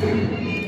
え?